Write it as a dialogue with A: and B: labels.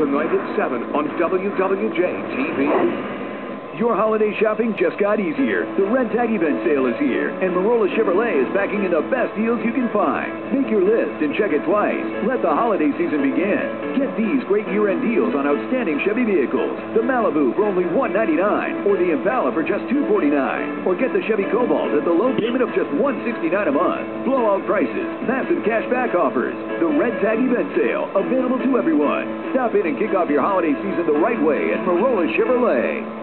A: tonight at 7 on WWJ-TV.
B: Your holiday shopping just got easier. The Red Tag event sale is here, and Merollis Chevrolet is packing in the best deals you can find. Make your list and check it twice. Let the holiday season begin. Get these great year-end deals on outstanding Chevy vehicles. The Malibu for only 199, or the Impala for just 249, or get the Chevy Cobalt at the low payment of just 169 a month. Blowout prices, massive cash back offers. The Red Tag event sale, available to everyone. Stop in and kick off your holiday season the right way at Merollis Chevrolet.